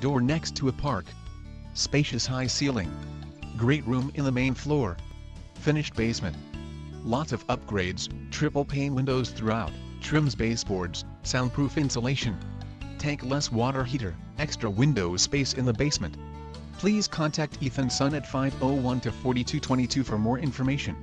door next to a park. Spacious high ceiling. Great room in the main floor. Finished basement. Lots of upgrades, triple pane windows throughout, trims baseboards, soundproof insulation. Tankless water heater, extra window space in the basement. Please contact Ethan Sun at 501-4222 for more information.